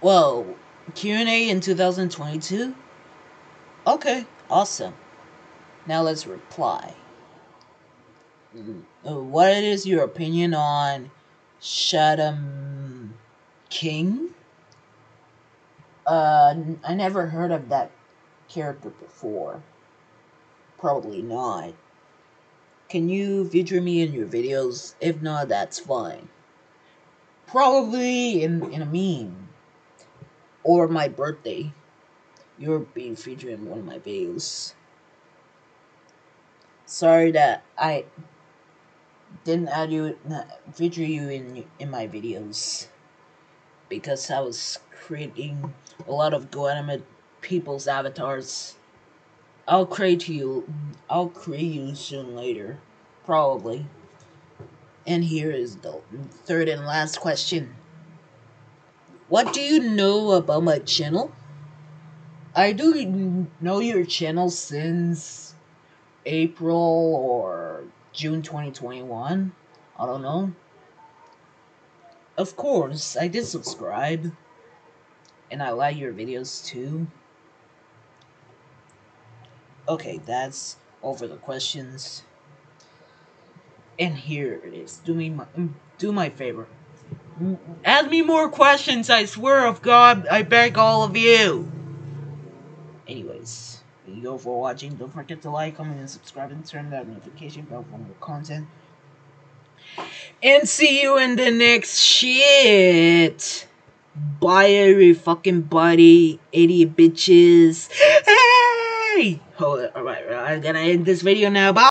Whoa, Q&A in 2022? Okay, awesome. Now let's reply. Uh, what is your opinion on Shadow King? Uh, I never heard of that character before. Probably not. Can you feature me in your videos? If not, that's fine. Probably in, in a meme. Or my birthday. You're being featured in one of my videos. Sorry that I didn't add you, feature you in in my videos because I was creating a lot of GoAnimate people's avatars. I'll create you. I'll create you soon later, probably. And here is the third and last question. What do you know about my channel? I do know your channel since April or June 2021. I don't know. Of course, I did subscribe. And I like your videos too. Okay, that's all for the questions. And here it is. Do me my do my favor. Ask me more questions, I swear of God, I beg all of you. Anyways. Thank you all for watching. Don't forget to like, comment, and subscribe, and turn that notification bell for more content. And see you in the next shit. Bye, every fucking body, idiot bitches. Hey! Hold it. Alright, I'm gonna end this video now. Bye.